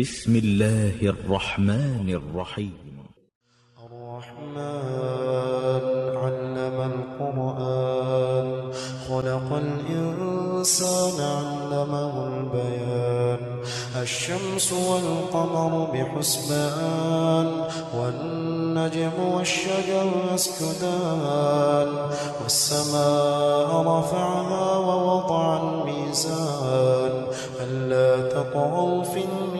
بسم الله الرحمن الرحيم. الرحمن علم القرآن خلق الإنسان علمه البيان. الشمس والقمر بحسبان والنجم والشجر يسجدان. والسماء رفعها ووضع الميزان ألا تطغوا في الميزان.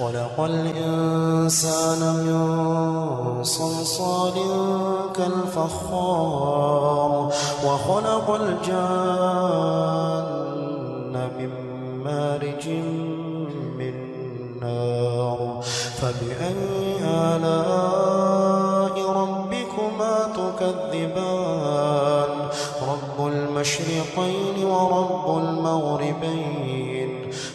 خلق الإنسان من صلصال كالفخار وخلق الجان من مارج من نار فبأي آلاء ربكما تكذبان؟ رب المشرقين ورب المغربين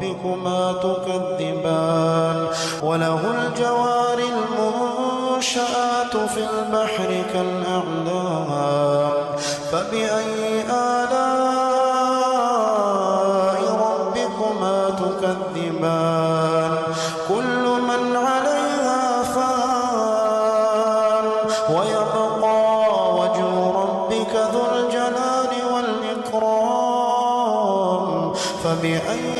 ربكما تكذبان وله الجوار المنشآت في البحر كالأعلام فبأي آلاء ربكما تكذبان؟ كل من عليها فان ويبقى وجه ربك ذو الجلال والإكرام فبأي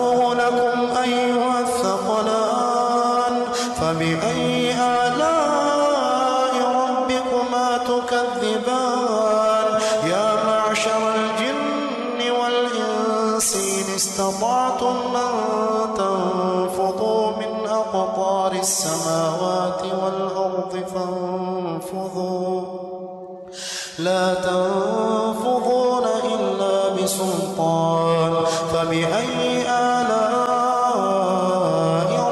لا تنفضون إلا بسلطان فبأي آلاء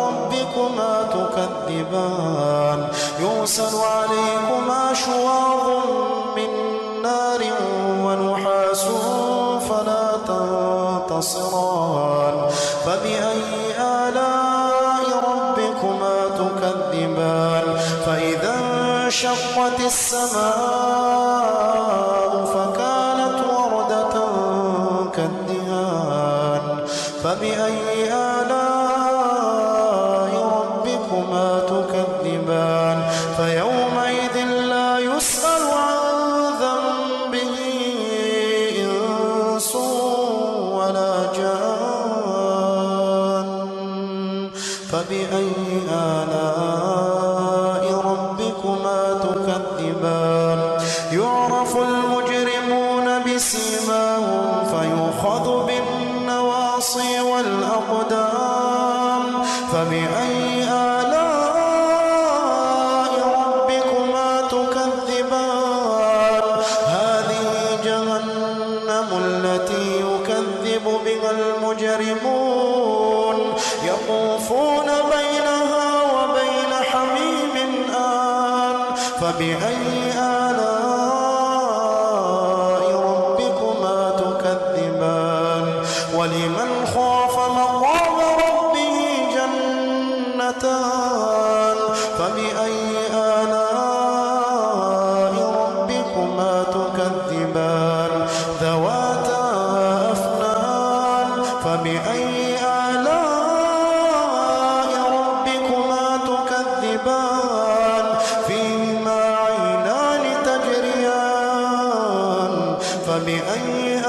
ربكما تكذبان؟ يرسل عليكما شواظ من نار ونحاس فلا تنتصران. فبأي انشقت السماء فكانت وردة كالدهان. فبأي آلاء ربكما تكذبان؟ فيومئذ لا يسأل عن فبأي فبأي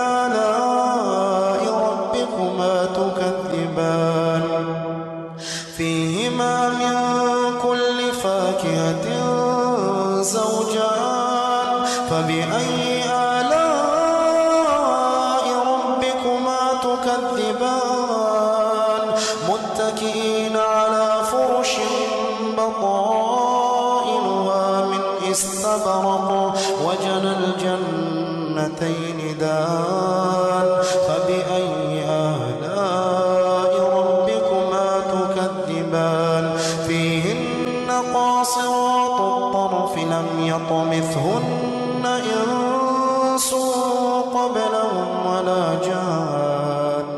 جان.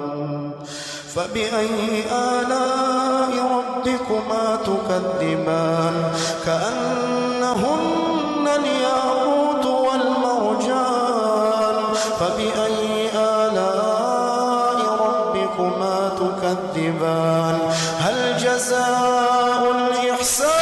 فبأي آلاء ربكما تكذبان؟ كأنهن الياقوت والمرجان. فبأي آلاء ربكما تكذبان؟ هل جزاء الإحسان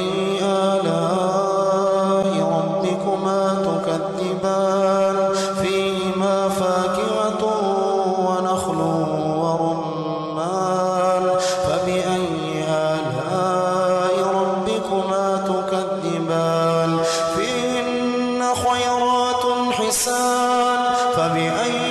حسان فبأي